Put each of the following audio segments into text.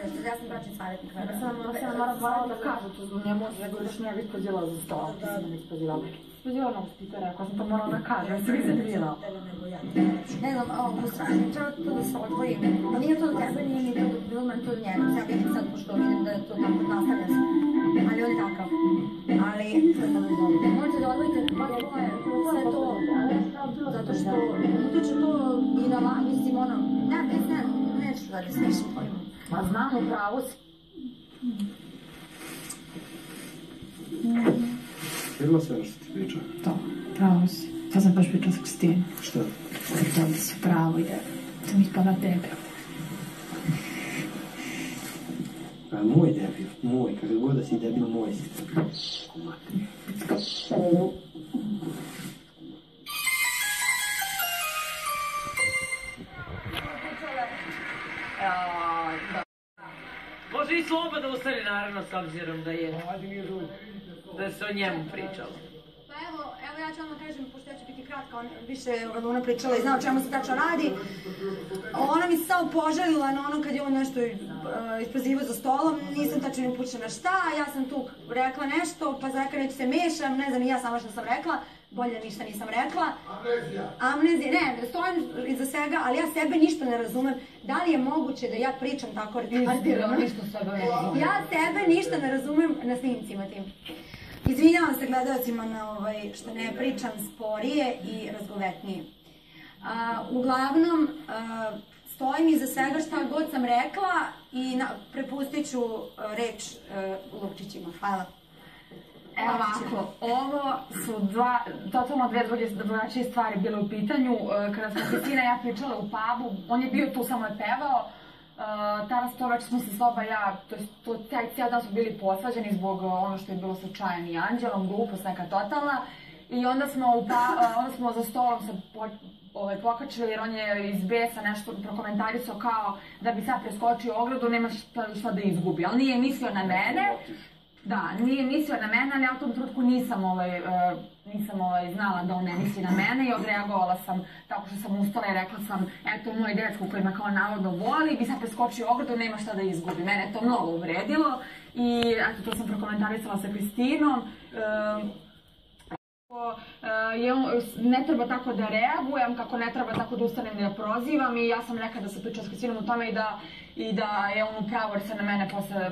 Ja sam bračni savjetnik. Ja sam, sam moram malo da kažu to zbog njemu, nego još njega ispozila za stol, ti si mene ispozila. Ispozila nam spitera, ako sam to morala da kažem, ja sam izadvila. Ne znam, ovo u strani, treba to da se odvoji. Pa nije to do tebe, nije mi to bilo meni to do njega. Sad vidim sad, pošto vidim da je to tako nastavlja se. Ali on je takav. Ali, možete da odvojite pa svoje, sve to. Zato što utiče to i na van, mislim, ono, ne, ne, ne, neću da ti smišim pojma. Ma znam, u pravu si. Vidjela sve što ti priča? To, pravo si. Sad sam baš pričala sa Kristinom. Šta? Da li si pravo i da sam ispala na tebe. A moj debil, moj, kakav god da si debil, moj si. Može i slobodno ustane naravno s obzirom da je da se o njemu pričalo. Pa evo, evo ja ću vam kažem, pošto ja ću biti kratka, on, više je Luna pričala i zna o čemu se tačno radi. Ona mi se samo požalila na ono kad je on nešto uh, isprozivao za stolom, nisam tačno ni upućena šta, ja sam tu rekla nešto, pa zaka neću se mešam, ne znam ni ja sama što sam rekla, bolje ništa nisam rekla. Amnezija. Amnezija, ne, stojim iza svega, ali ja sebe ništa ne razumem. Da li je moguće da ja pričam tako retardirano? Ne. Ja sebe ništa ne razumem na snimcima tim. Izvinjavam se gledalcima na ovaj, što ne pričam sporije i razgovetnije. A, uglavnom, a, stojim iza svega šta god sam rekla i na, prepustit ću reč a, Lupčićima. Hvala. Evo ovako, ovo su dva, totalno dve druge drugačije stvari bile u pitanju. E, Kada smo Kristina ja pričala u pubu, on je bio tu, samo je pevao. Uh, danas to već smo se soba ja, to je to, taj cijel dan smo bili posvađani zbog uh, ono što je bilo sa Čajem i Anđelom, glupost neka totalna. I onda smo, u pa, uh, onda smo za stolom se po, ovaj, pokačili jer on je iz besa nešto prokomentarisao kao da bi sad preskočio ogradu, nema šta, šta da izgubi. Ali nije mislio na mene. Da, nije mislio na mene, ali ja u tom trenutku nisam, ovaj, uh, nisam ovaj, znala da on ne misli na mene i odreagovala sam tako što sam ustala i rekla sam, eto moj dečko koji me kao navodno voli, bi sad preskočio ogradu, nema šta da izgubi. Mene je to mnogo uvredilo i eto to sam prokomentarisala sa Kristinom. Uh, je on, ne treba tako da reagujem, kako ne treba tako da ustanem da prozivam i ja sam rekla da se priča s Kristinom o tome i da, i da je on upravo jer se na mene posle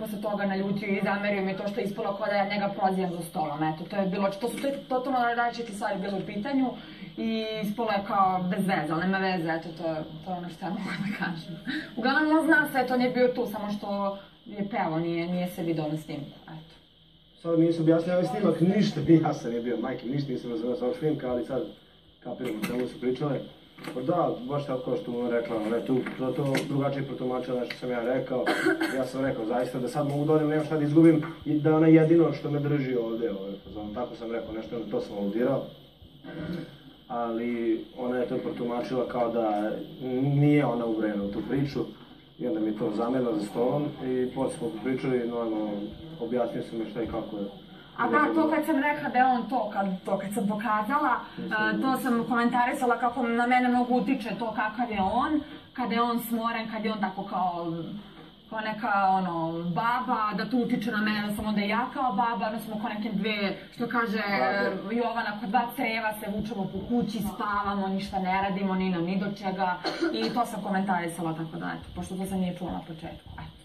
posle toga naljutio i zamerio mi to što je ispalo kao da ja njega prozivam za stolom. Eto, to je bilo, to su to totalno različite stvari bile u pitanju i ispalo je kao bez veze, ali nema veze, eto, to, to je ono što ja mogu da kažem. Uglavnom, on zna sve, to nije bio tu, samo što je peo, nije, nije se vidio na snimku, eto. Sad nisu objasnili ovaj snimak, ništa mi jasan je bio, majke, ništa nisam razumio sa ovog snimka, ali sad kapiram o čemu su pričale. Pa da, baš tako što mu je rekla, ona je tu to, to drugačije protumačila nešto sam ja rekao. Ja sam rekao zaista da sad mogu da odem, nemam šta da izgubim i da ona jedino što me drži ovde, ovaj, fazon, tako sam rekao, nešto to sam aludirao. Ali ona je to protumačila kao da nije ona uvrena u tu priču i onda mi to zamerila za stolom i posle smo pričali, normalno objasnio sam mi šta i kako je. A da, to kad sam rekla da je on to, kad, to kad sam pokazala, uh, to sam komentarisala kako na mene mnogo utiče to kakav je on, kada je on smoren, kad je on tako kao kao neka ono, baba, da to utiče na mene, da sam onda ja kao baba, da smo kao neke dve, što kaže. Jovana, kod dva creva se vučemo po kući, spavamo, ništa ne radimo, ni nam ni do čega. I to sam komentarisala, tako da, eto, pošto to sam nije čula na početku. Eto.